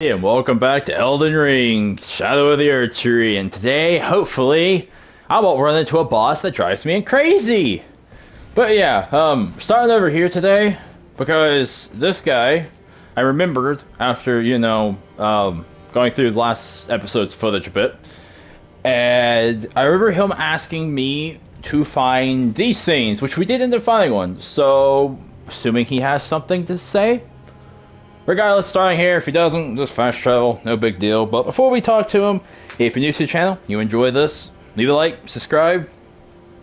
and welcome back to Elden Ring, Shadow of the Erdtree, and today, hopefully, I won't run into a boss that drives me crazy. But yeah, um, starting over here today, because this guy, I remembered after, you know, um, going through last episode's footage a bit, and I remember him asking me to find these things, which we did end up finding one, so, assuming he has something to say, Regardless, starting here, if he doesn't, just fast travel, no big deal. But before we talk to him, if you're new to the channel, you enjoy this, leave a like, subscribe,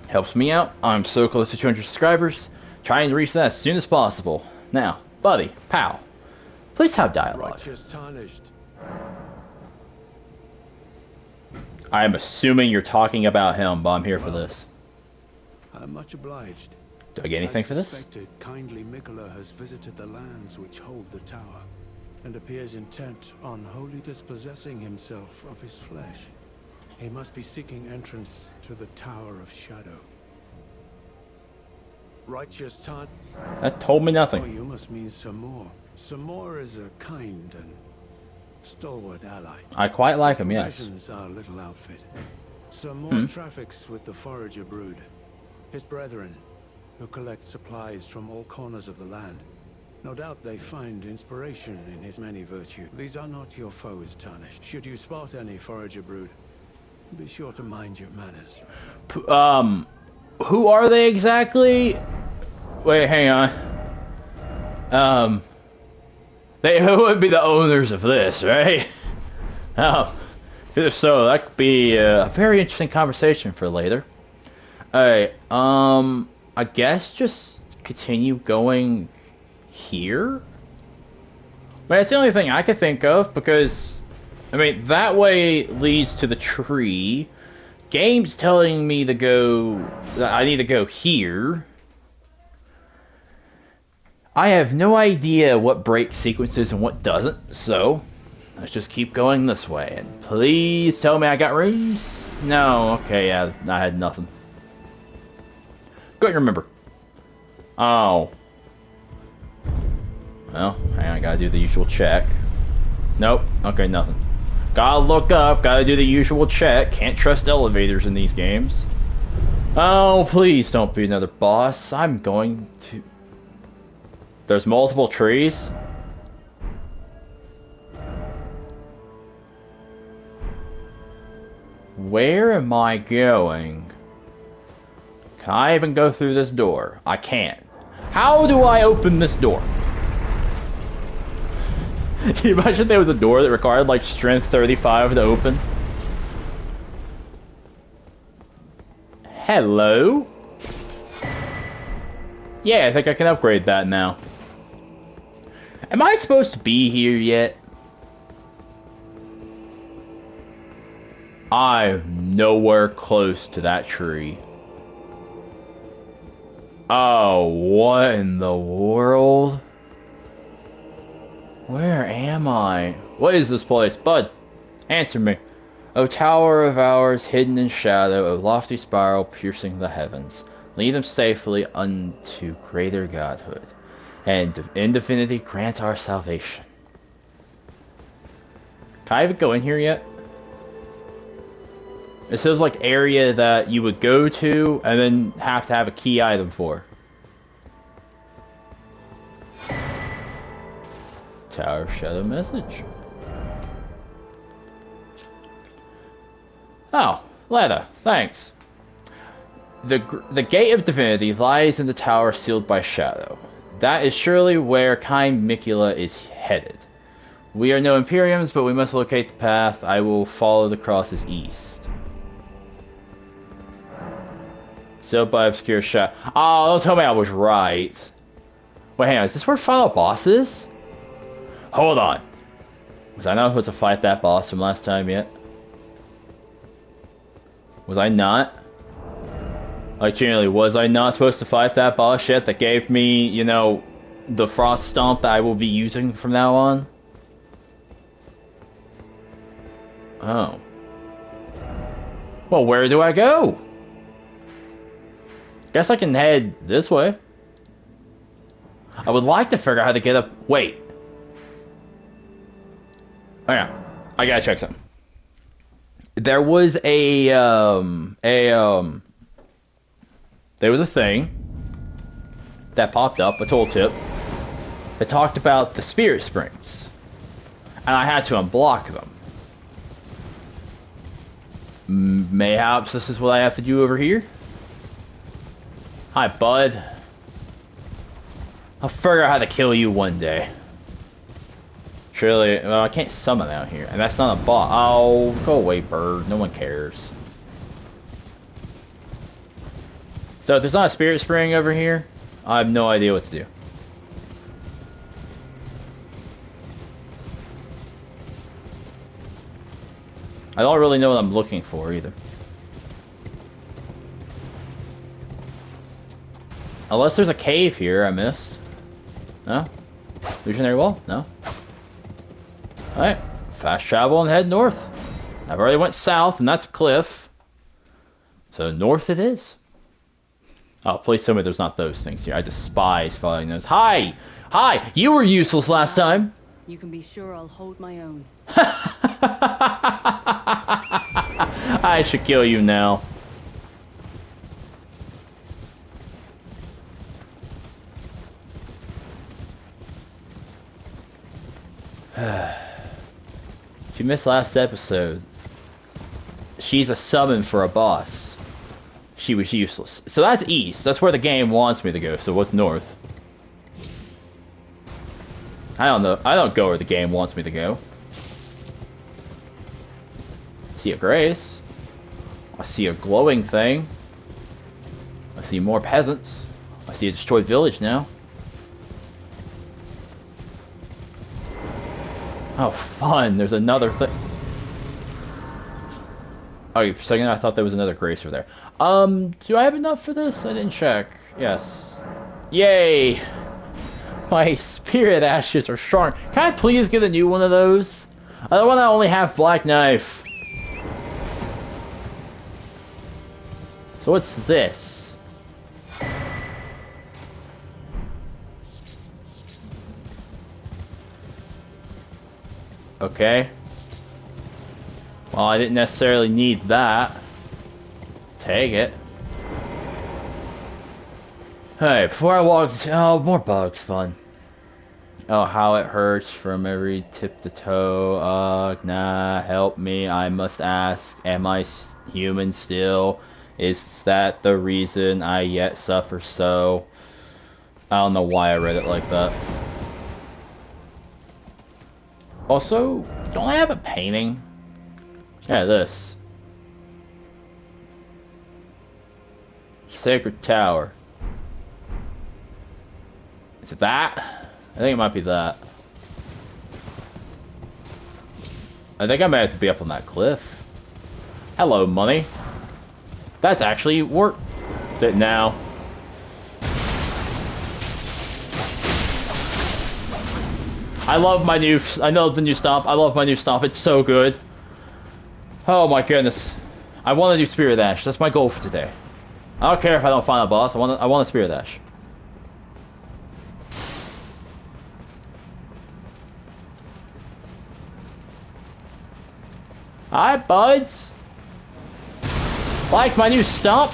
helps me out. I'm so close to 200 subscribers, trying to reach that as soon as possible. Now, buddy, pal, please have dialogue. I'm assuming you're talking about him, but I'm here well, for this. I'm much obliged. Do I get anything As for this? Kindly Miquella has visited the lands which hold the tower, and appears intent on wholly dispossessing himself of his flesh. He must be seeking entrance to the Tower of Shadow. Righteous Todd. That told me nothing. Oh, you must mean Samor. Samor is a kind and stalwart ally. I quite like him, yes. our little outfit. Samor hmm. traffics with the Forager brood. His brethren, who collect supplies from all corners of the land. No doubt they find inspiration in his many virtues. These are not your foes, Tarnished. Should you spot any forager brood, be sure to mind your manners. P um, who are they exactly? Wait, hang on. Um, they would be the owners of this, right? Oh, if so, that could be a very interesting conversation for later. Alright, um, I guess just continue going here? But it's the only thing I could think of because, I mean, that way leads to the tree. Game's telling me to go, I need to go here. I have no idea what breaks sequences and what doesn't, so let's just keep going this way. And please tell me I got rooms? No, okay, yeah, I had nothing. Couldn't remember. Oh. Well, I gotta do the usual check. Nope. Okay, nothing. Gotta look up, gotta do the usual check. Can't trust elevators in these games. Oh, please don't be another boss. I'm going to... There's multiple trees? Where am I going? Can I even go through this door? I can't. How do I open this door? Can you imagine there was a door that required like strength 35 to open? Hello? Yeah, I think I can upgrade that now. Am I supposed to be here yet? I'm nowhere close to that tree. Oh, what in the world? Where am I? What is this place? Bud, answer me. O tower of ours, hidden in shadow, O lofty spiral piercing the heavens, lead them safely unto greater godhood, and in divinity grant our salvation. Can I even go in here yet? It says like area that you would go to and then have to have a key item for. Tower of Shadow message. Oh, letter. Thanks. The, the Gate of Divinity lies in the tower sealed by shadow. That is surely where kind Miquella is headed. We are no Imperiums, but we must locate the path. I will follow the crosses east. So by obscure shot. Oh, don't tell me I was right. Wait, hang on. Is this where final boss is? Hold on. Was I not supposed to fight that boss from last time yet? Was I not? Like, generally, was I not supposed to fight that boss yet that gave me, you know, the frost stomp that I will be using from now on? Oh. Well, where do I go? Guess I can head this way. I would like to figure out how to get up... Wait. Oh yeah, I gotta check something. There was a um a um there was a thing that popped up, a tooltip that talked about the spirit springs, and I had to unblock them. Mayhaps this is what I have to do over here. Hi, bud. I'll figure out how to kill you one day. Surely, well, I can't summon out here, and that's not a bot. Oh, go away, bird. No one cares. So if there's not a spirit spring over here, I have no idea what to do. I don't really know what I'm looking for either. Unless there's a cave here I missed. No? Visionary wall? No? Alright. Fast travel and head north. I've already went south and that's a cliff. So north it is. Oh, please tell me there's not those things here. I despise following those. Hi! Hi! You were useless last time! You can be sure I'll hold my own. I should kill you now. if you missed last episode, she's a summon for a boss. She was useless. So that's east. That's where the game wants me to go. So what's north? I don't know. I don't go where the game wants me to go. See a grace. I see a glowing thing. I see more peasants. I see a destroyed village now. Oh, fun. There's another thing. Oh, for a second I thought there was another grace over there. Um, do I have enough for this? I didn't check. Yes. Yay! My spirit ashes are strong. Can I please get a new one of those? I don't want to only have black knife. So what's this? Okay. Well, I didn't necessarily need that. Take it. Hey, before I walk, oh, more bugs, fun. Oh, how it hurts from every tip to toe. Ugh, nah, help me. I must ask, am I human still? Is that the reason I yet suffer so? I don't know why I read it like that. Also, don't I have a painting? Yeah, this. Sacred Tower. Is it that? I think it might be that. I think I may have to be up on that cliff. Hello, money. That's actually worth it now. I love my new, I know the new stomp, I love my new stomp, it's so good. Oh my goodness. I want to do Spirit Dash, that's my goal for today. I don't care if I don't find a boss, I want to, I want a Spirit Dash. Hi, buds. Like my new stomp?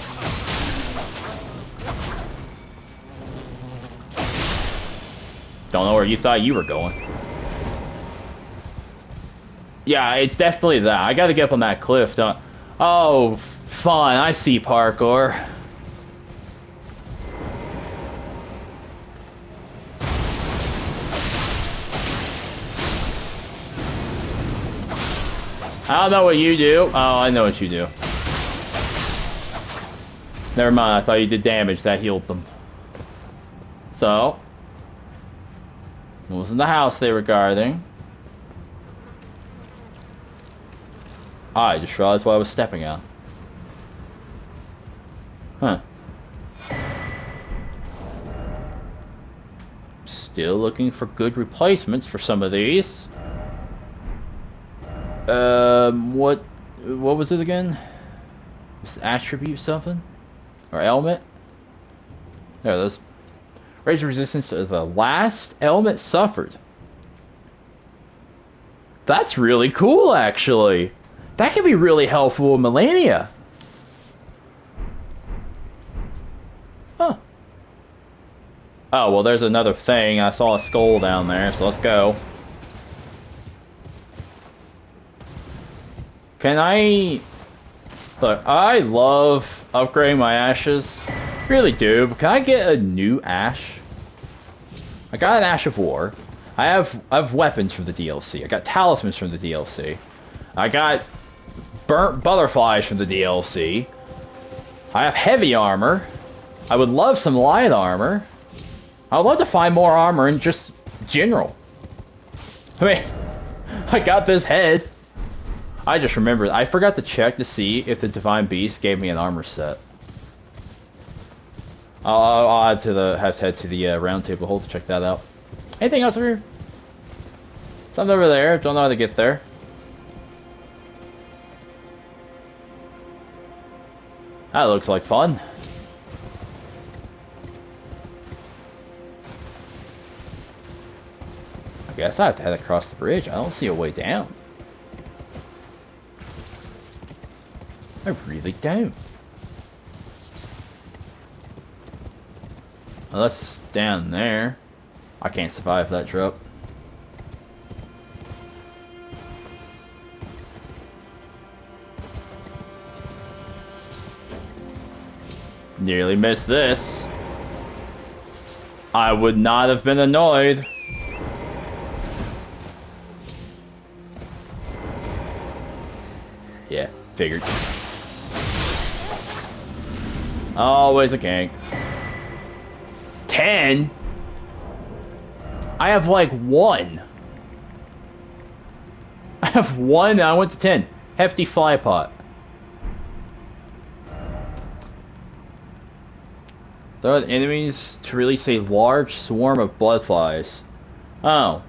Don't know where you thought you were going. Yeah, it's definitely that. I gotta get up on that cliff, don't... Oh, fun. I see parkour. I don't know what you do. Oh, I know what you do. Never mind, I thought you did damage. That healed them. So. It was in the house they were guarding. Ah, I just realized what I was stepping on. Huh. Still looking for good replacements for some of these. Um, what, what was it again? Was attribute something? Or element? There, those. Raise resistance to the last element suffered. That's really cool, actually. That could be really helpful in Malenia. Huh. Oh, well, there's another thing. I saw a skull down there, so let's go. Can I... Look, I love upgrading my ashes. Really but can I get a new ash? I got an Ash of War. I have I have weapons from the DLC. I got talismans from the DLC. I got burnt butterflies from the DLC. I have heavy armor. I would love some light armor. I would love to find more armor in just general. I mean, I got this head. I just remembered. I forgot to check to see if the Divine Beast gave me an armor set. I'll, I'll add to the have to head to the uh, round table hole to check that out. Anything else over here? Something over there. Don't know how to get there. That looks like fun. I guess I have to head across the bridge. I don't see a way down. I really don't. Unless down there. I can't survive that drop. Nearly missed this. I would not have been annoyed. Yeah, figured. Always a gank. 10? I have like one. I have one, I went to 10. Hefty fly pot. There are enemies to release a large swarm of blood flies. Oh.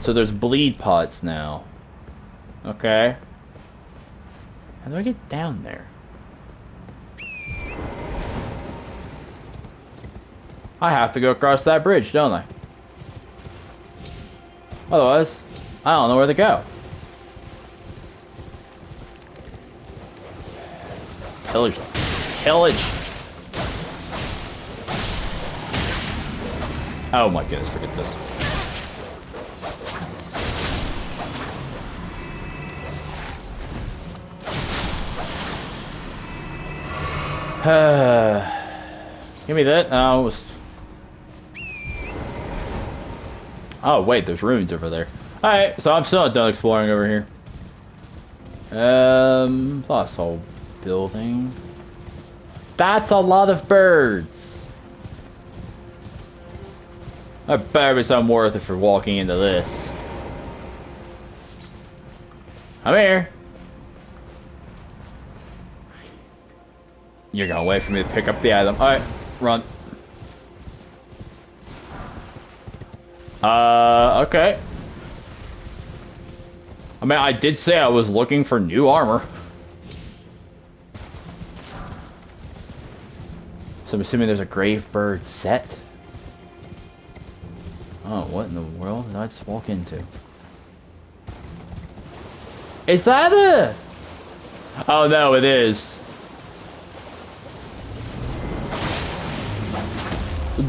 So there's bleed pots now. Okay. How do I get down there? I have to go across that bridge, don't I? Otherwise, I don't know where to go. Pillage. Pillage! Oh my goodness, forget this. Give me that. Oh, was... oh, wait, there's ruins over there. Alright, so I'm still not done exploring over here. Um, that's all building. That's a lot of birds. I better be something worth it for walking into this. I'm here. You're gonna wait for me to pick up the item. Alright, run. Uh, okay. I mean, I did say I was looking for new armor. So I'm assuming there's a grave bird set. Oh, what in the world did I just walk into? Is that a... Oh no, it is.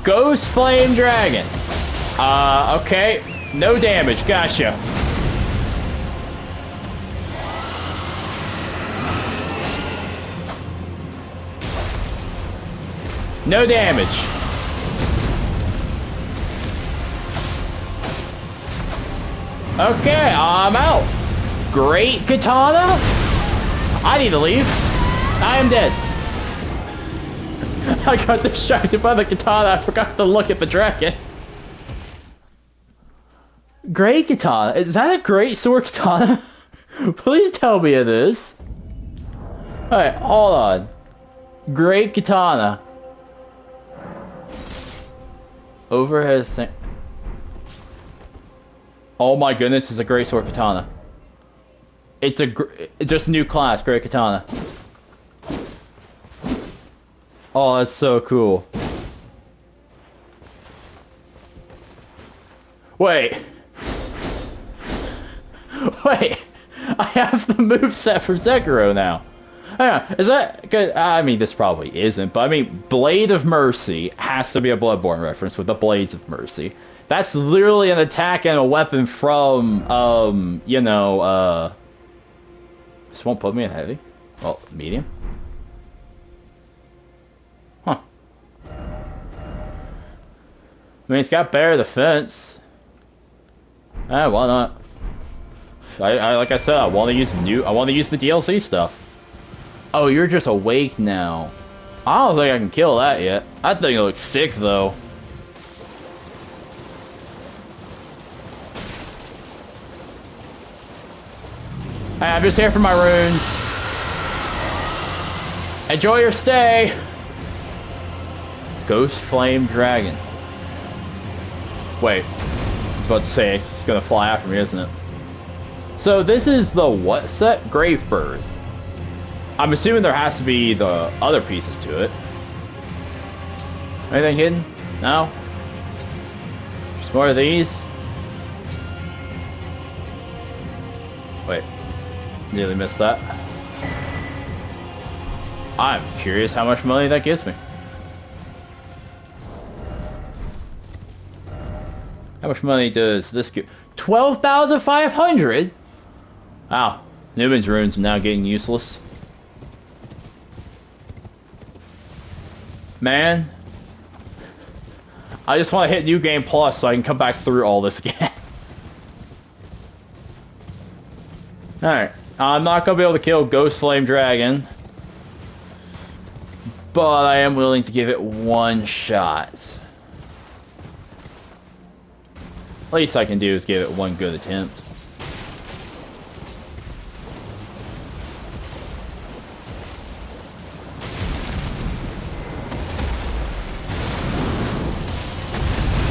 Ghost Flame Dragon. Uh, okay. No damage, gotcha. No damage. Okay, I'm out. Great katana? I need to leave. I am dead. I got distracted by the katana. I forgot to look at the dragon. Great katana. Is that a great sword katana? Please tell me it is. Alright, hold on. Great katana. Overhead thing. Oh my goodness, it's a great sword katana. It's a gr just a new class, great katana. Oh, that's so cool. Wait. Wait, I have the move set for Sekiro now. Hang on, is that good? I mean, this probably isn't, but I mean, Blade of Mercy has to be a Bloodborne reference with the Blades of Mercy. That's literally an attack and a weapon from, um, you know, uh... This won't put me in heavy. Well, medium. Huh. I mean, it's got better defense. Ah, why not? I, I like I said, I want to use new. I want to use the DLC stuff. Oh, you're just awake now. I don't think I can kill that yet. I think it looks sick though. Hey, I'm just here for my runes. Enjoy your stay. Ghost Flame Dragon. Wait. I was about to say, it's gonna fly after me, isn't it? So this is the what set? Gravebird. I'm assuming there has to be the other pieces to it. Anything hidden? No? Just more of these? Wait. Nearly missed that. I'm curious how much money that gives me. How much money does this give? 12,500? Wow. Numen's runes are now getting useless. Man. I just want to hit New Game Plus so I can come back through all this again. Alright. I'm not going to be able to kill Ghost Flame Dragon. But I am willing to give it one shot. Least I can do is give it one good attempt.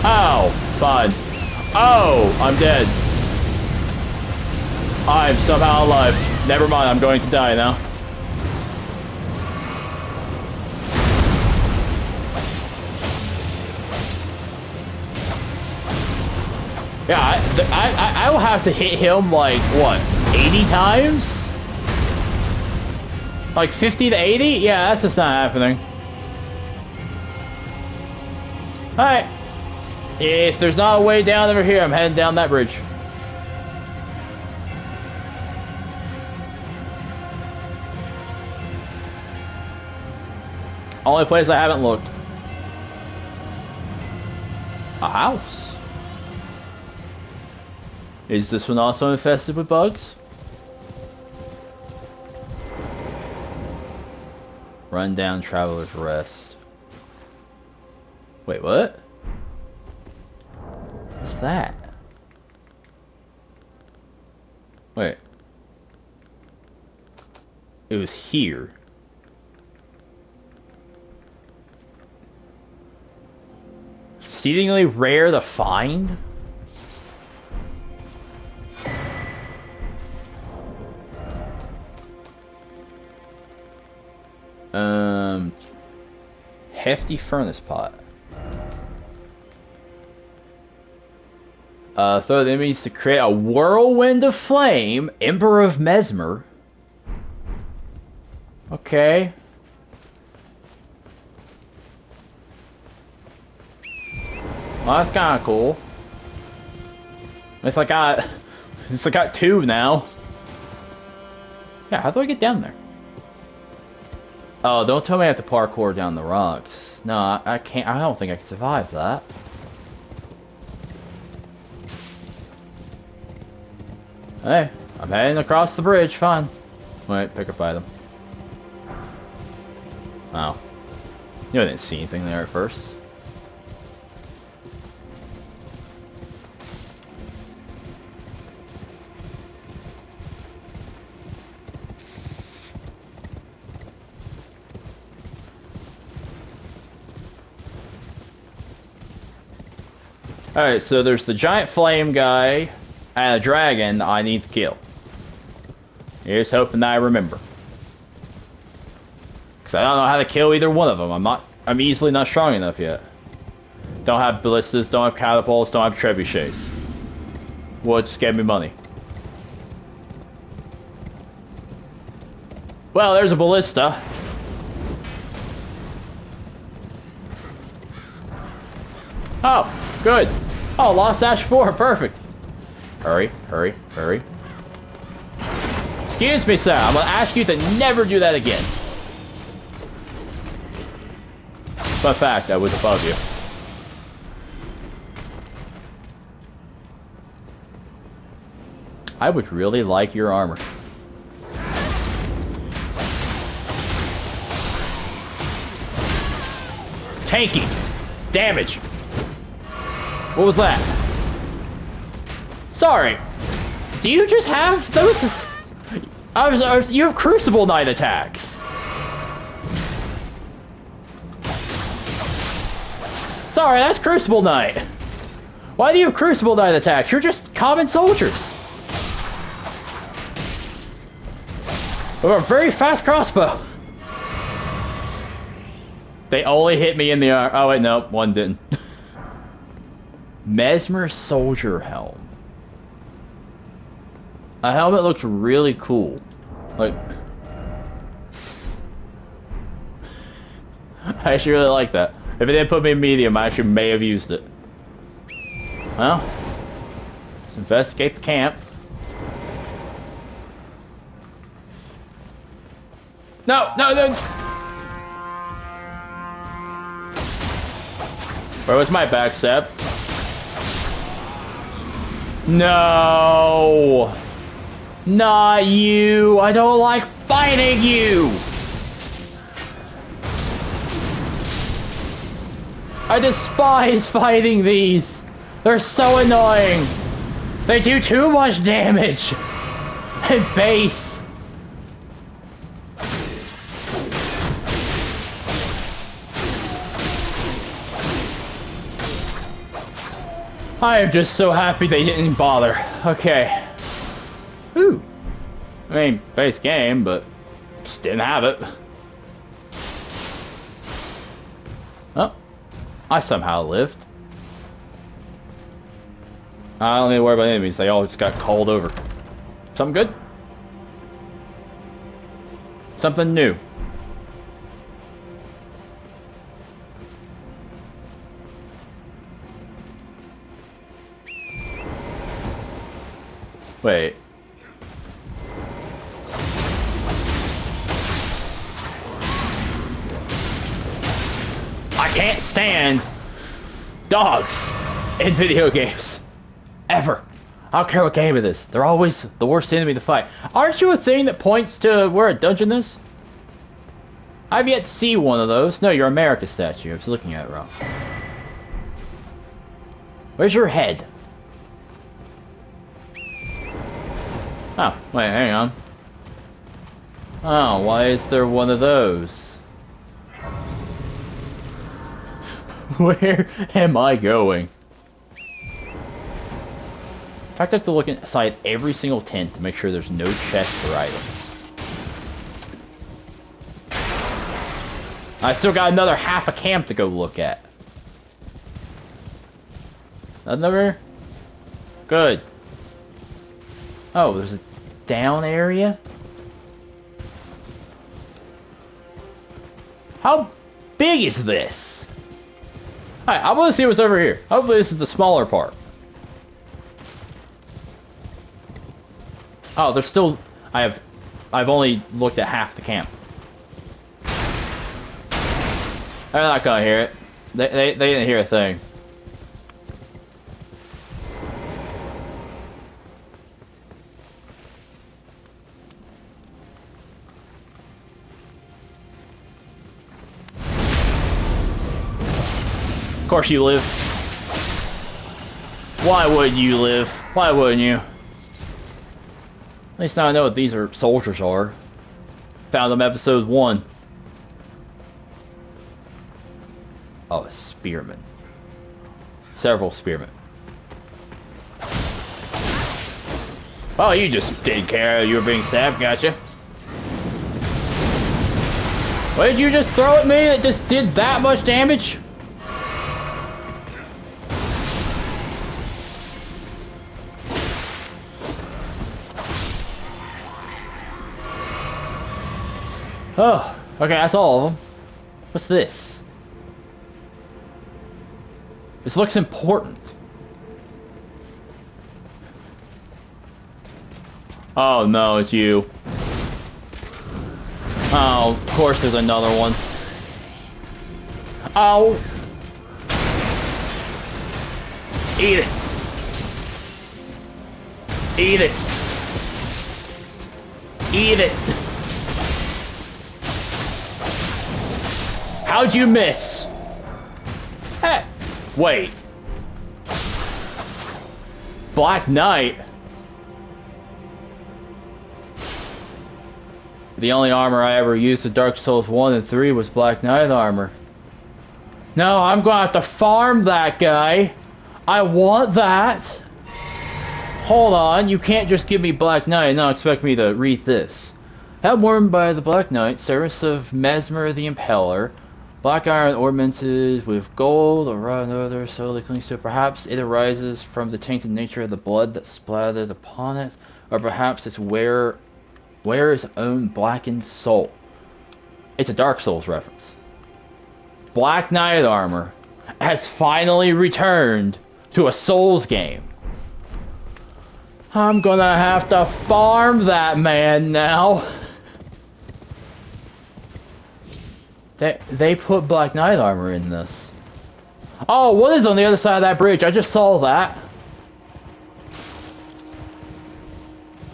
Ow! Fine. Oh! I'm dead. I'm somehow alive. Never mind, I'm going to die now. Yeah, I, I, I will have to hit him like, what, 80 times? Like 50 to 80? Yeah, that's just not happening. Alright. If there's not a way down over here, I'm heading down that bridge. Only place I haven't looked. A house. Is this one also infested with bugs? Run down Traveler's Rest. Wait, what? That? Wait. It was here. Exceedingly rare to find? Um, hefty furnace pot. Uh, throw the enemies to create a whirlwind of flame. Emperor of Messmer. Okay. Well, that's kind of cool. It's like I, it's like I got two now. Yeah, how do I get down there? Oh, don't tell me I have to parkour down the rocks. No, I, I can't. I don't think I can survive that. Hey, I'm heading across the bridge. Fine. Wait, pick up item. Wow. You know, I didn't see anything there at first. Alright, so there's the giant flame guy and a dragon I need to kill. Here's hoping that I remember. Because I don't know how to kill either one of them. I'm not, I'm easily not strong enough yet. Don't have ballistas, don't have catapults, don't have trebuchets. Well, just gave me money. Well, there's a ballista. Oh, good. Oh, Lost Ash 4, perfect. Hurry, hurry, hurry. Excuse me, sir. I'm gonna ask you to never do that again. Fun fact, I was above you. I would really like your armor. Tanky! Damage! What was that? Sorry. Do you just have those? I was, I was, you have Crucible Knight attacks. Sorry, that's Crucible Knight. Why do you have Crucible Knight attacks? You're just common soldiers. With a very fast crossbow. They only hit me in the arm. Oh wait, no, one didn't. Messmer Soldier Helm. A helmet looks really cool. Like, I actually really like that. If it didn't put me in medium, I actually may have used it. Well, let's investigate the camp. No, no, no! Where was my backstab? No! Not you! I don't like fighting you! I despise fighting these! They're so annoying! They do too much damage! And base! I am just so happy they didn't bother. Okay. Ooh. I mean, base game, but just didn't have it. Oh. I somehow lived. I don't need to worry about enemies. They all just got called over. Something good? Something new. Wait. Can't stand dogs in video games. Ever. I don't care what game it is. They're always the worst enemy to fight. Aren't you a thing that points to where a dungeon is? I've yet to see one of those. No, your America statue. I was looking at it wrong. Where's your head? Oh, wait, hang on. Oh, why is there one of those? Where am I going? In fact, I have to look inside every single tent to make sure there's no chests or items. I still got another half a camp to go look at. Another? Good. Oh, there's a down area? How big is this? Alright, I want to see what's over here. Hopefully this is the smaller part. Oh, there's still... I have... I've only looked at half the camp. They're not gonna hear it. They, they, they didn't hear a thing. Course you live. Why would you live? Why wouldn't you? At least now I know what these are soldiers are. Found them episode one. Oh, a spearman. Several spearmen. Oh, you just didn't care you were being stabbed, gotcha. What did you just throw at me that just did that much damage? Oh, okay, that's all of them. What's this? This looks important. Oh no, it's you. Oh, of course there's another one. Oh. Eat it. Eat it. Eat it. How'd you miss? Hey, wait. Black Knight? The only armor I ever used in Dark Souls 1 and 3 was Black Knight armor. No, I'm going to have to farm that guy. I want that. Hold on, you can't just give me Black Knight and not expect me to read this. Held worn by the Black Knight, service of Messmer the Impaler, black iron ornamented with gold or another other solely to it. perhaps it arises from the tainted nature of the blood that splattered upon it, or perhaps its wearer wearer's own blackened soul. It's a Dark Souls reference. Black Knight armor has finally returned to a Souls game. I'm gonna have to farm that man now. They, they put Black Knight armor in this. Oh, what is on the other side of that bridge? I just saw that.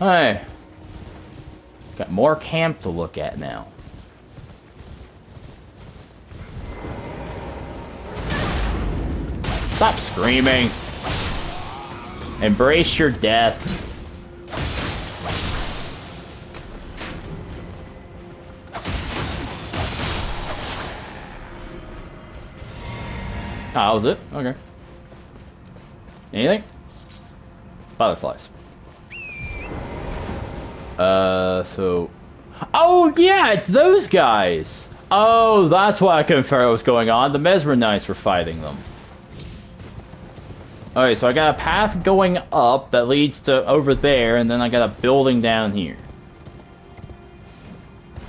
Hey. Got more camp to look at now. Stop screaming. Embrace your death. That was it? Okay. Anything? Butterflies. Uh, so... Oh, yeah, it's those guys! Oh, that's why I couldn't figure out what was going on. The Messmer Knights were fighting them. Alright, so I got a path going up that leads to over there, and then I got a building down here.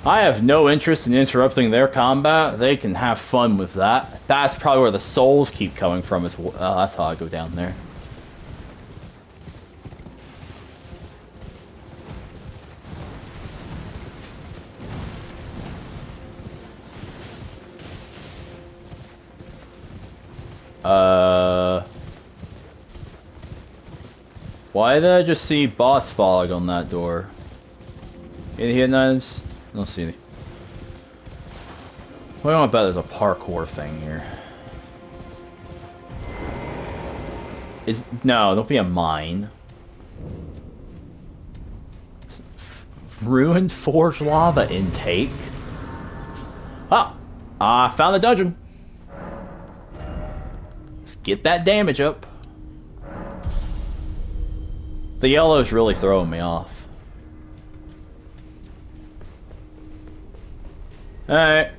I have no interest in interrupting their combat. They can have fun with that. That's probably where the souls keep coming from. Is uh, that's how I go down there. Uh, why did I just see boss fog on that door? Any hidden items? Don't see. Well, I bet there's a parkour thing here. Is no, don't be a mine. Ruined forged lava intake. Ah, I found the dungeon. Let's get that damage up. The yellow's really throwing me off. Alright.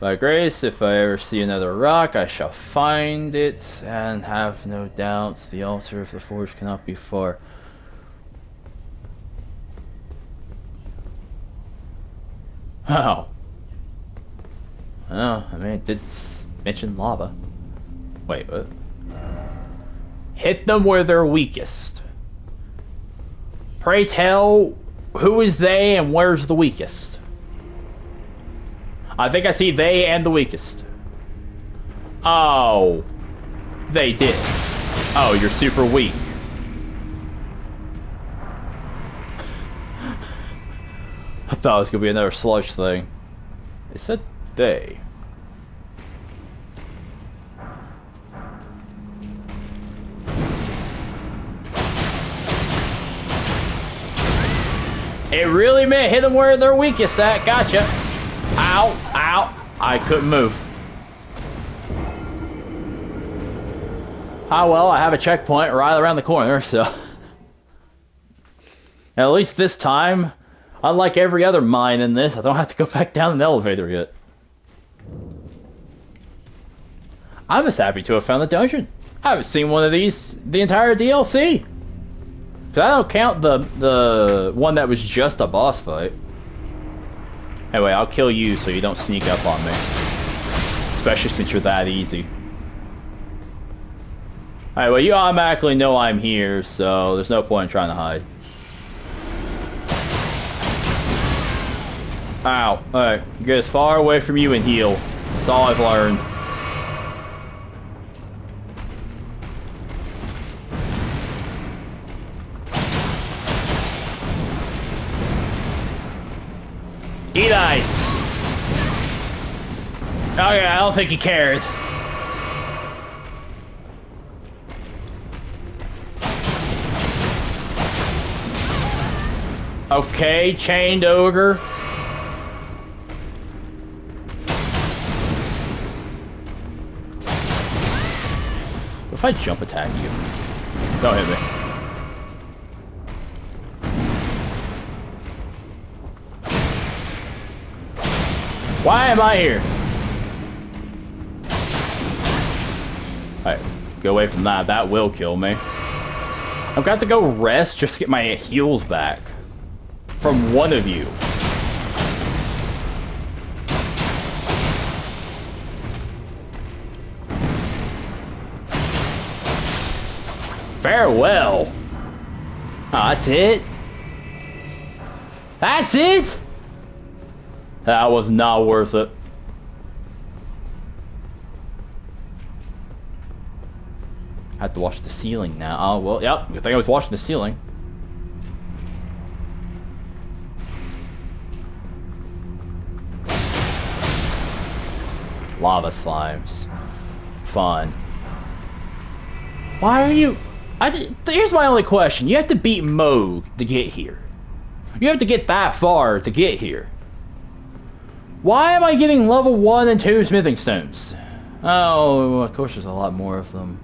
By grace, if I ever see another rock, I shall find it, and have no doubts the altar of the forge cannot be far. Oh. Oh, I mean, it did mention lava. Wait, what? Hit them where they're weakest. Pray tell, who is they and where's the weakest? I think I see they and the weakest. Oh. They did. Oh, you're super weak. I thought it was gonna be another sludge thing. It said they. It really meant hit them where they're weakest at. Gotcha. Ow, ow. I couldn't move. Ah, well, I have a checkpoint right around the corner, so... At least this time, unlike every other mine in this, I don't have to go back down an elevator yet. I'm just happy to have found the dungeon. I haven't seen one of these the entire DLC. Cause I don't count the the one that was just a boss fight. Anyway, I'll kill you so you don't sneak up on me. Especially since you're that easy. Alright, well you automatically know I'm here, so there's no point in trying to hide. Ow. Alright, get as far away from you and heal. That's all I've learned. Don't think he cares. Okay, chained ogre. If I jump attack you, don't hit me. Why am I here? Go away from that. That will kill me. I've got to go rest just to get my heals back. From one of you. Farewell. Oh, that's it? That's it? That was not worth it. I have to wash the ceiling now. Oh, well, yep. Good thing I was washing the ceiling. Lava slimes. Fun. Why are you... I just, here's my only question. You have to beat Mohg to get here. You have to get that far to get here. Why am I getting level 1 and 2 smithing stones? Oh, of course there's a lot more of them.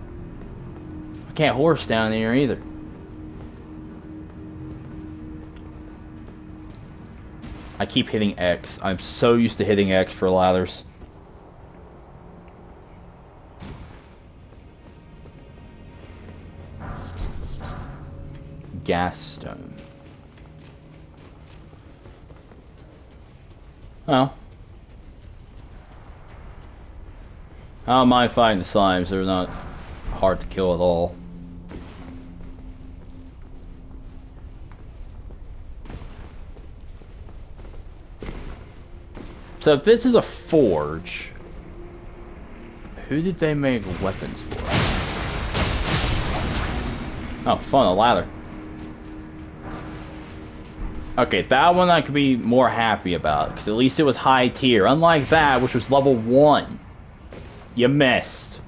Can't horse down here either. I keep hitting X. I'm so used to hitting X for ladders. Gas stone. Oh. I don't mind fighting the slimes, they're not hard to kill at all. So if this is a forge, who did they make weapons for? Oh, fun, a ladder. Okay, that one I could be more happy about, because at least it was high tier. Unlike that, which was level 1. You missed.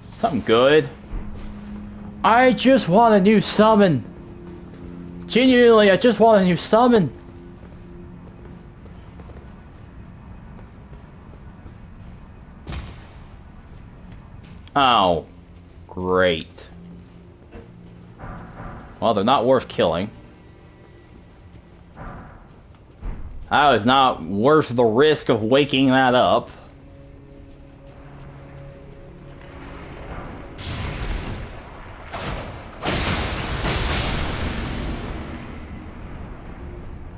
Something good. I just want a new summon. Genuinely, I just want a new summon. Oh, great. Well, they're not worth killing. That is not worth the risk of waking that up.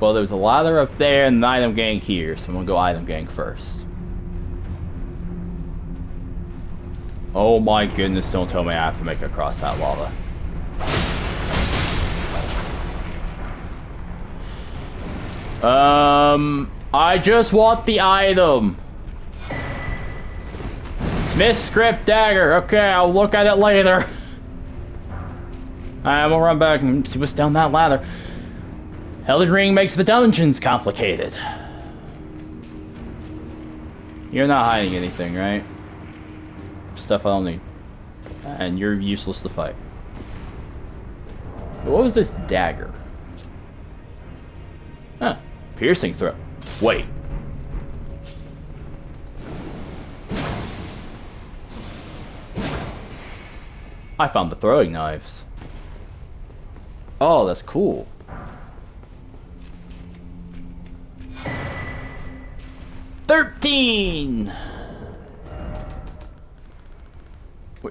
Well, there's a ladder up there and an item gang here, so I'm gonna go item gang first. Oh my goodness, don't tell me I have to make it across that lava. Um, I just want the item. Smithscript dagger. Okay, I'll look at it later. I'm gonna run back and see what's down that ladder. Elden Ring makes the dungeons complicated. You're not hiding anything, right? Stuff I don't need. And you're useless to fight. What was this dagger? Huh. Piercing throw. Wait. I found the throwing knives. Oh, that's cool. Thirteen!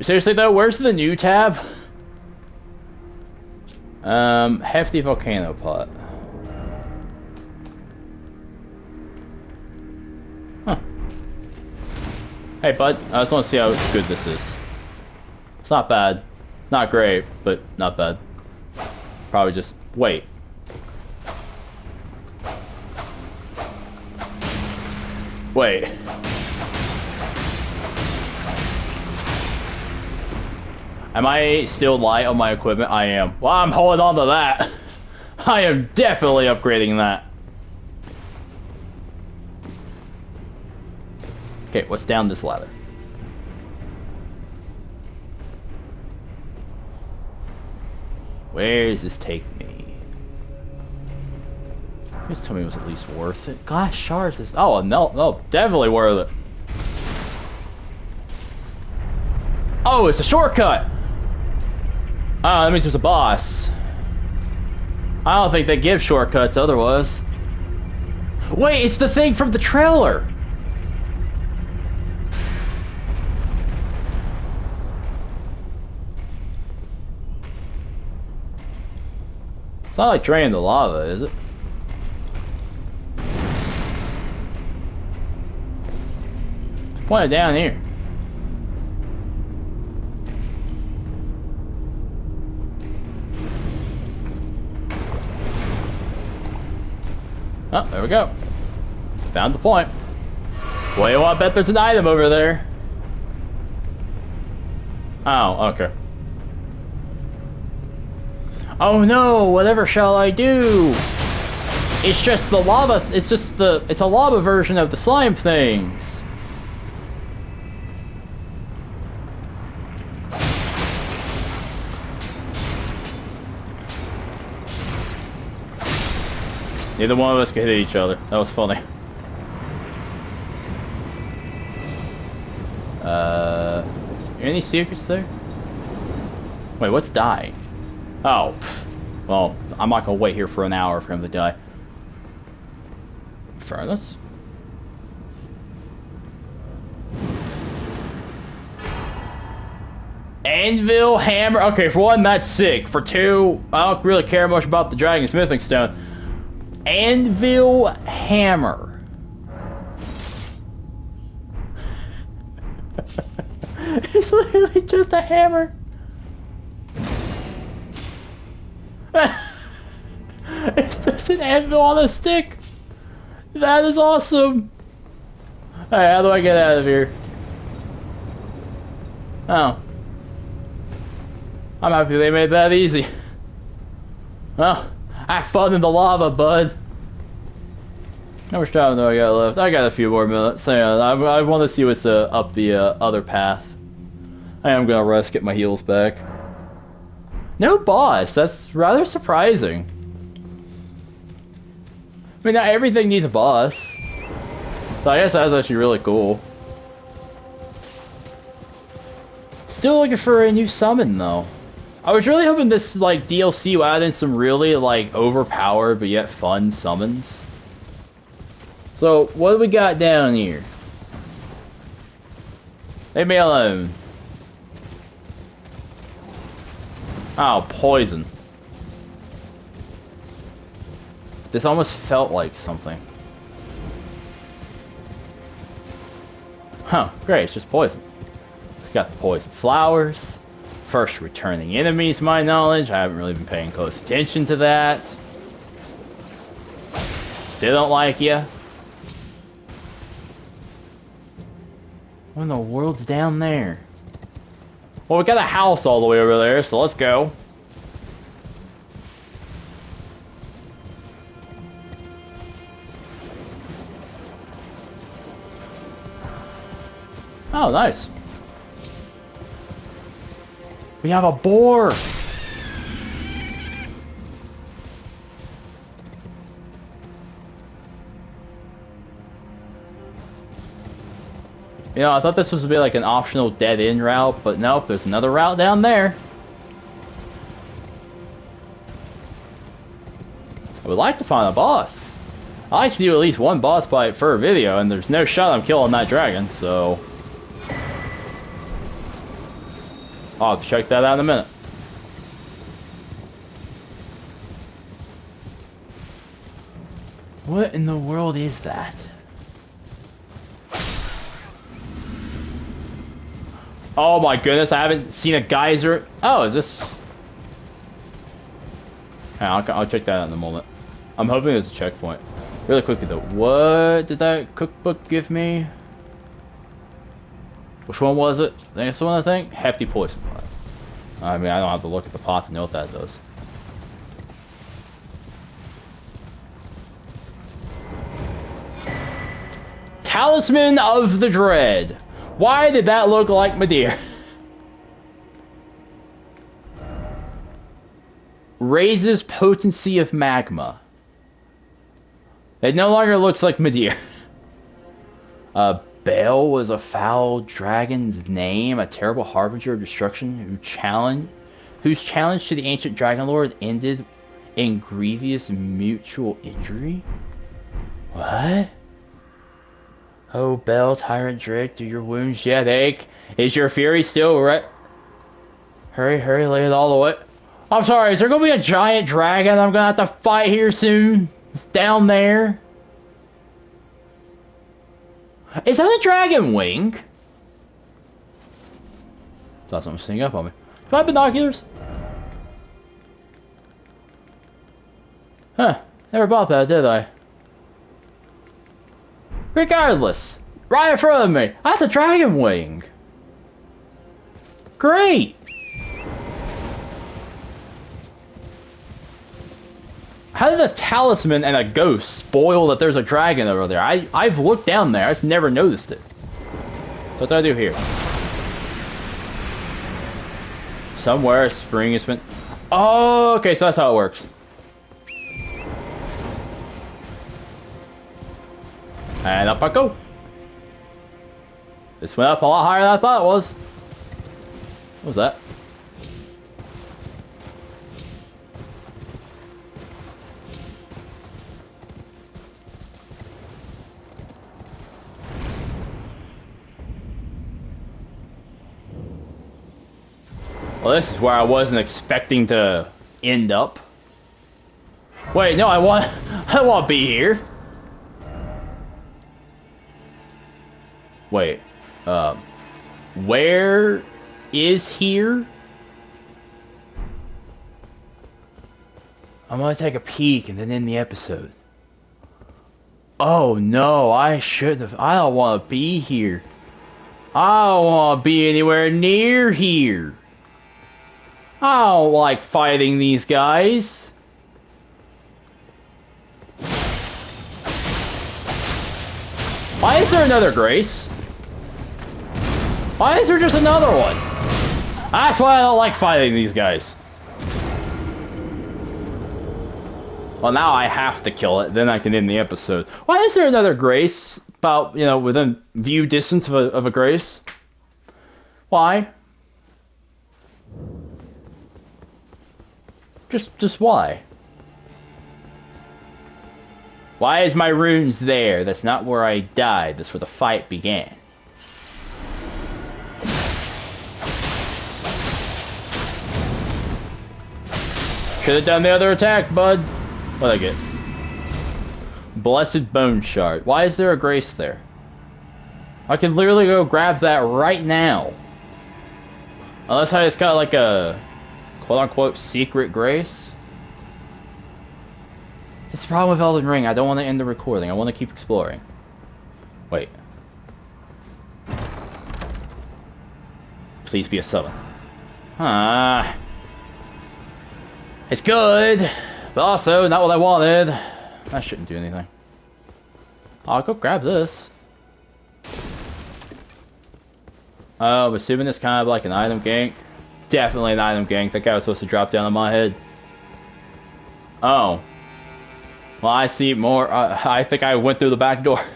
Seriously though, where's the new tab? Um, hefty volcano pot. Huh. Hey bud, I just want to see how good this is. It's not bad. Not great, but not bad. Probably just... Wait. Wait. Am I still light on my equipment? I am. Well, I'm holding on to that. I am definitely upgrading that. Okay, what's down this ladder? Where does this take me? Just tell me it was at least worth it. Gosh, shards is... Oh, no, no, definitely worth it. Oh, it's a shortcut! Oh, that means there's a boss. I don't think they give shortcuts otherwise. Wait, it's the thing from the trailer! It's not like draining the lava, is it? Point it down here. Oh, there we go. Found the point. Well, you want bet there's an item over there. Oh, okay. Oh no, whatever shall I do? It's just the lava, it's just the, it's a lava version of the slime things. Neither one of us could hit each other. That was funny. Uh, any secrets there? Wait, what's dying? Oh, well, I'm not gonna wait here for an hour for him to die. Furnace? Anvil, hammer. Okay, for one, that's sick. For two, I don't really care much about the dragon smithing stone. Anvil hammer. it's literally just a hammer. it's just an anvil on a stick. That is awesome. Alright, how do I get out of here? Oh. I'm happy they made that easy. Well, oh. Have fun in the lava, bud. How much time do I got left? I got a few more minutes. Hang on, I, I want to see what's uh, up the uh, other path. I am gonna rest, get my heals back. No boss. That's rather surprising. I mean, not everything needs a boss. So I guess that's actually really cool. Still looking for a new summon, though. I was really hoping this, like, DLC would add in some really, like, overpowered but yet fun summons. So, what do we got down here? Leave me alone. Oh, poison. This almost felt like something. Huh, great, it's just poison. Got the poison flowers. First returning enemies, my knowledge. I haven't really been paying close attention to that. Still don't like you. What in the world's down there? Well, we got a house all the way over there, so let's go. Oh, nice. We have a boar! You know, I thought this was to be like an optional dead-end route, but nope, there's another route down there. I would like to find a boss. I like to do at least one boss fight for a video, and there's no shot I'm killing that dragon, so... I'll have to check that out in a minute. What in the world is that? Oh my goodness, I haven't seen a geyser. Oh, is this... I'll, I'll check that out in a moment. I'm hoping there's a checkpoint. Really quickly though, what did that cookbook give me? Which one was it? This one, I think? Hefty poison pot. I mean, I don't have to look at the pot to know what that does. Talisman of the Dread. Why did that look like Midir? Raises potency of magma. It no longer looks like Midir. Uh, Bayle was a foul dragon's name, a terrible harbinger of destruction who challenge, whose challenge to the ancient dragon lord ended in grievous mutual injury. What? Oh, Bayle, Tyrant Drake, do your wounds yet ache? Is your fury still right? Hurry, hurry, lay it all away. I'm sorry, is there gonna be a giant dragon I'm gonna have to fight here soon? It's down there. Is that a dragon wing? Thought something sneaking up on me. Do I have binoculars? Huh. Never bought that, did I? Regardless, right in front of me, that's a dragon wing. Great. How did a talisman and a ghost spoil that there's a dragon over there? I, I've looked down there. I've never noticed it. So what do I do here? Somewhere a spring has been... Oh, okay, so that's how it works. And up I go. This went up a lot higher than I thought it was. What was that? Well, this is where I wasn't expecting to end up. Wait, no, I want, I want to be here. Wait, um, where is here? I'm gonna take a peek and then end the episode. Oh no, I should have, I don't want to be here. I don't want to be anywhere near here. I don't like fighting these guys. Why is there another Grace? Why is there just another one? That's why I don't like fighting these guys. Well, now I have to kill it, then I can end the episode. Why is there another Grace about, you know, within view distance of a, of a Grace? Why? Just, just why? Why is my runes there? That's not where I died. That's where the fight began. Should have done the other attack, bud. What'd I get? Blessed Bone Shard. Why is there a grace there? I can literally go grab that right now. Unless I just got like a quote-unquote secret grace. This is the problem with Elden Ring. I don't want to end the recording. I want to keep exploring. Wait. Please be a 7. Ah. It's good, but also not what I wanted. That shouldn't do anything. I'll go grab this. Oh, I'm assuming it's kind of like an item gank. Definitely an item gank. That guy was supposed to drop down on my head. Oh. Well, I see more. Uh, I think I went through the back door.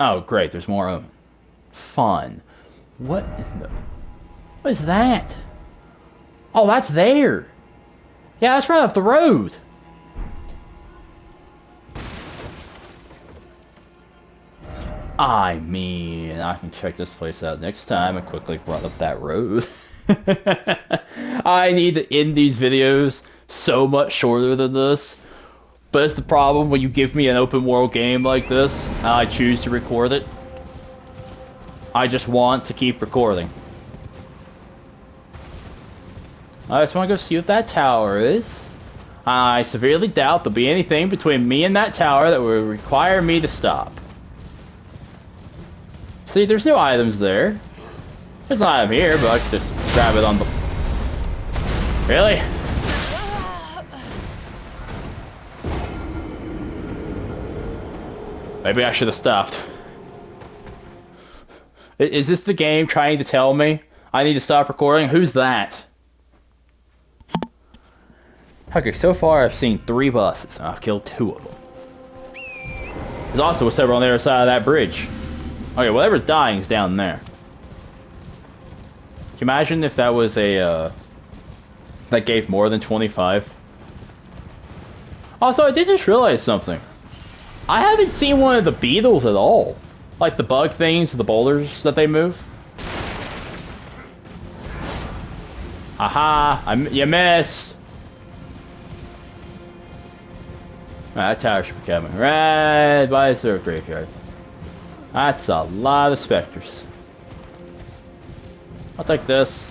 Oh, great. There's more of. Fun. What the... What is that? Oh, that's there. Yeah, that's right off the road. I mean, I can check this place out next time and quickly run up that road. I need to end these videos so much shorter than this. But it's the problem when you give me an open world game like this, and I choose to record it. I just want to keep recording. I just want to go see what that tower is. I severely doubt there'll be anything between me and that tower that will require me to stop. See, there's no items there. There's an item here, but I can just grab it on the... Really? Maybe I should have stopped. Is this the game trying to tell me I need to stop recording? Who's that? Okay, so far I've seen three buses, and I've killed two of them. There's also a several on the other side of that bridge. Okay, whatever's dying is down there. Can you imagine if that was a, uh, that gave more than 25? Also, I did just realize something. I haven't seen one of the beetles at all. Like the bug things, the boulders that they move. Aha! I, you missed! That tower should be coming right by the surf graveyard. That's a lot of specters. I'll take this.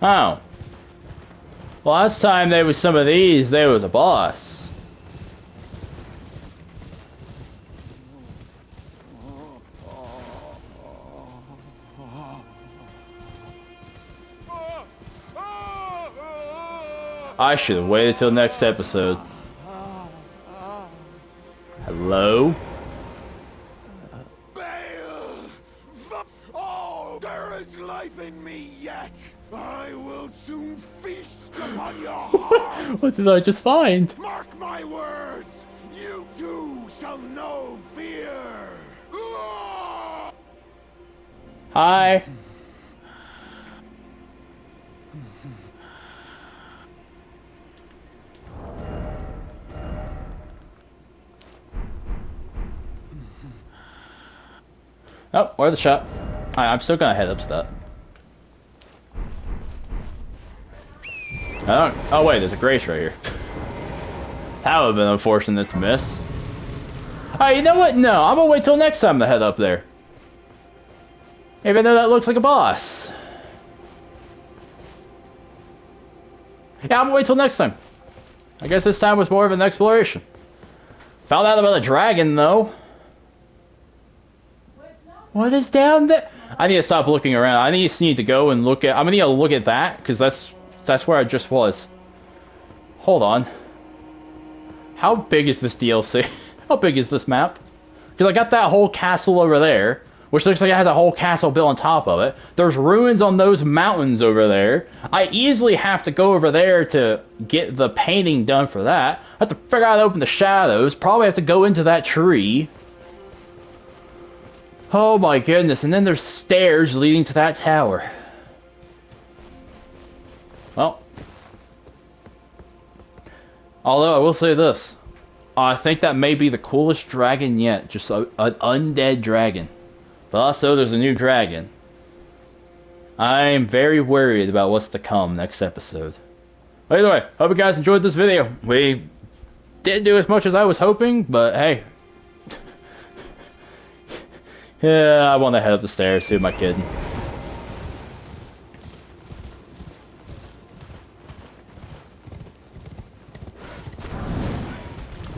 Oh. Last time there was some of these, there was a boss. I should have waited till next episode. Hello? Oh, there is life in me yet. I will soon feast upon your heart. what did I just find? Mark my words. You too shall know fear. Hi. Oh, where's the shop? Right, I'm still gonna head up to that. I don't. Oh wait, there's a grace right here. that would have been unfortunate to miss. Alright, you know what? No, I'm gonna wait till next time to head up there. Even though that looks like a boss. Yeah, I'm gonna wait till next time. I guess this time was more of an exploration. Found out about a dragon, though. What is down there? I need to stop looking around. I just need to go and look at... I'm gonna need to look at that, because that's, that's where I just was. Hold on. How big is this DLC? How big is this map? Because I got that whole castle over there, which looks like it has a whole castle built on top of it. There's ruins on those mountains over there. I easily have to go over there to get the painting done for that. I have to figure out how to open the shadows. Probably have to go into that tree. Oh my goodness, and then there's stairs leading to that tower. Well. Although, I will say this. I think that may be the coolest dragon yet. Just a, an undead dragon. But also, there's a new dragon. I'm very worried about what's to come next episode. But either way, hope you guys enjoyed this video. We didn't do as much as I was hoping, but hey, yeah, I want to head up the stairs. Who am I kidding?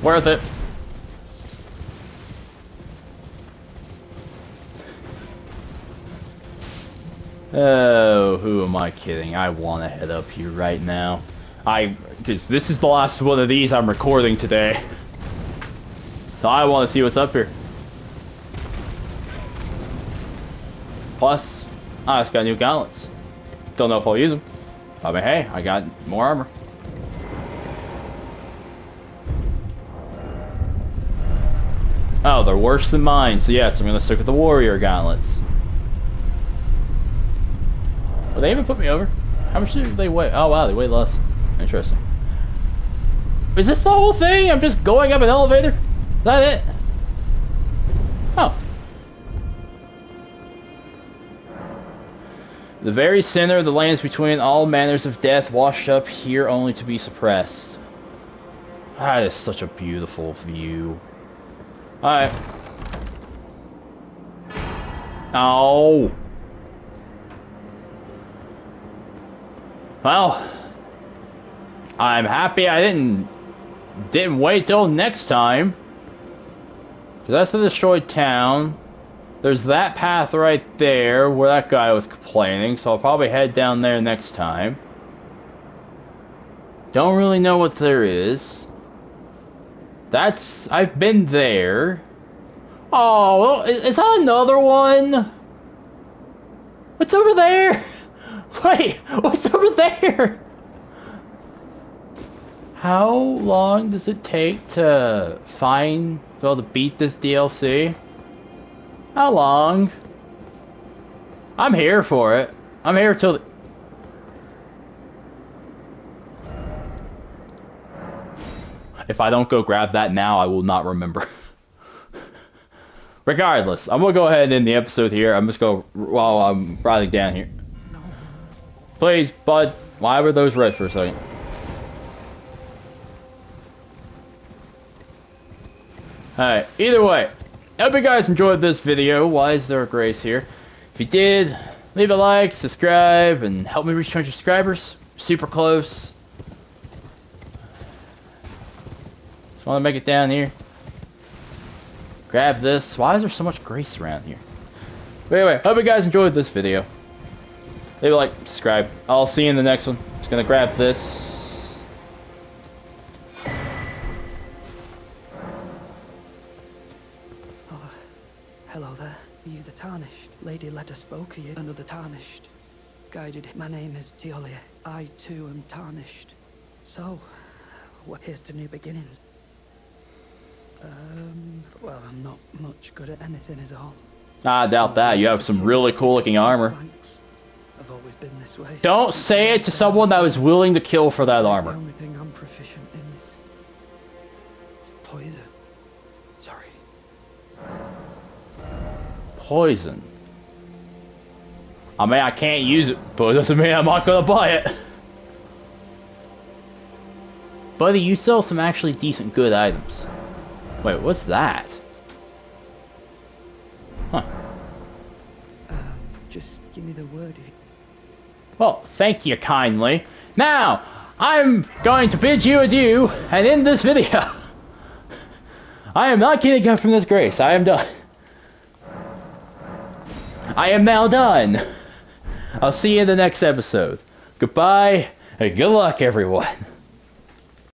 Worth it. Oh, who am I kidding? I want to head up here right now. I, because this is the last one of these I'm recording today. So I want to see what's up here. Plus, I just got new gauntlets. Don't know if I'll use them. I mean, hey, I got more armor. Oh, they're worse than mine, so yes, I'm gonna stick with the warrior gauntlets. Will they even put me over? How much do they weigh? Oh wow, they weigh less. Interesting. Is this the whole thing? I'm just going up an elevator? Is that it? The very center of the lands between all manners of death washed up here only to be suppressed. Ah, that is such a beautiful view. Alright. Oh. Well, I'm happy I didn't didn't wait till next time. Cause that's the destroyed town. There's that path right there where that guy was complaining, so I'll probably head down there next time. Don't really know what there is. That's I've been there. Oh, is that another one? What's over there? Wait, what's over there? How long does it take to find, well, to beat this DLC? How long? I'm here for it. I'm here till the... If I don't go grab that now, I will not remember. Regardless, I'm gonna go ahead and end the episode here. I'm just gonna, while I'm riding down here. Please, bud, why were those red for a second? Alright, either way, I hope you guys enjoyed this video. Why is there a grace here? If you did, leave a like, subscribe, and help me reach 200 subscribers. Super close. Just want to make it down here. Grab this. Why is there so much grace around here? But anyway, hope you guys enjoyed this video. Leave a like, subscribe. I'll see you in the next one. Just gonna grab this. Lady Leda spoke of you, another Tarnished. Guided. My name is Thiollier. I too am Tarnished. So, well, here's to new beginnings. Um, well, I'm not much good at anything is all. I doubt that. You have some really cool looking armor. I've always been this way. Don't say it to someone that was willing to kill for that armor. The only thing I'm proficient in is poison. Sorry. Poison. I mean, I can't use it, but it doesn't mean I'm not gonna buy it. Buddy, you sell some actually decent good items. Wait, what's that? Huh. Um, just give me the word. Well, thank you kindly. Now, I'm going to bid you adieu and end this video. I am not getting up from this grace. I am done. I am now done. I'll see you in the next episode. Goodbye and good luck, everyone.